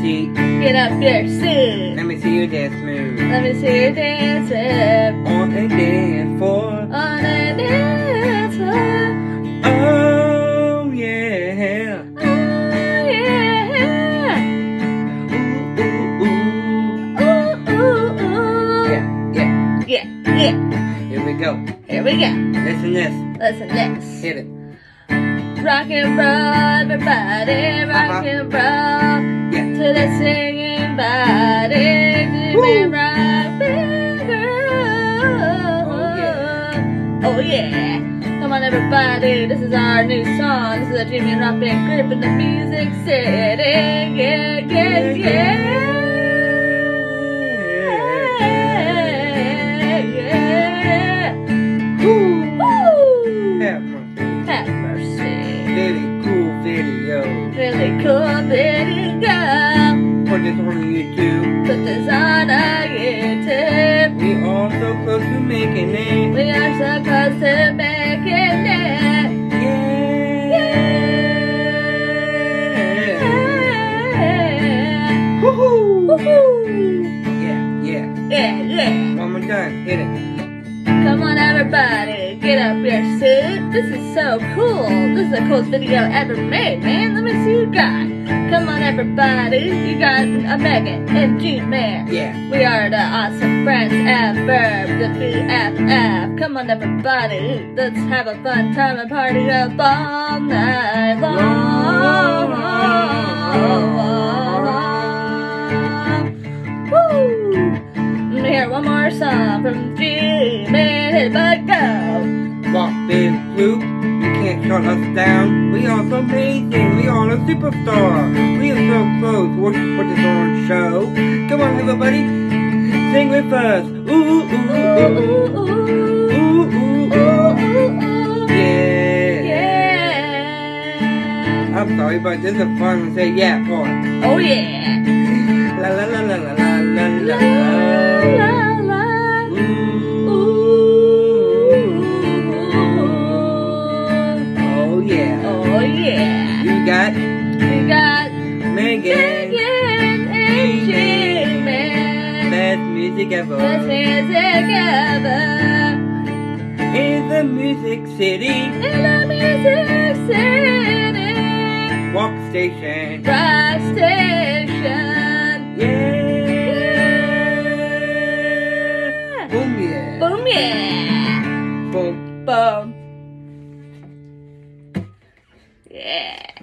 seat. Get up there, seat. Let me see you dance move. Let me see you dance move. On a dance floor. On a dance floor. Oh yeah. Oh yeah. Ooh ooh ooh. Ooh ooh ooh. Yeah yeah yeah yeah. Here we go. Here we go. Listen this. Listen this. Hit it. Rock and roll, everybody. Uh-huh. Rock uh -huh. and roll. To the singing body, Woo. Jimmy Rock, big girl. Oh, yeah. Come on everybody, this is our new song. This is a Jimmy Rock Band group in the Music City. Yeah, yeah, yeah. Yeah. Woo. Woo. Have mercy. Have mercy. Very cool video. Really cool video. This on YouTube. Put this on our YouTube. We are so close to making it. We are so close to making it. Yeah. Yeah. Woohoo. Woohoo! Yeah, yeah. Yeah, yeah. One more time. Hit it. Everybody, get up your suit. This is so cool. This is the coolest video ever made, man. Let me see you got. Come on, everybody. You got a Megan and G-Man. Yeah. We are the awesome friends ever, the BFF. Come on, everybody. Let's have a fun time and party up all night long. One more song from G-Man. Hit it, but go. Walk this loop. You can't shut us down. We are so amazing. We are a superstar. We are so close. To put this on show. Come on, everybody. Sing with us. Ooh, ooh, ooh, ooh. Ooh, ooh, Ooh. I'm sorry, but this is fun to say yeah part. Oh yeah. La la la la La got We got Megan. Megan and G-Man. Best music Let's ever. sing together In the music city. in the music city. Walk station. Rock station. Yeah. Boom yeah. Boom yeah. Boom. Boom. Yeah.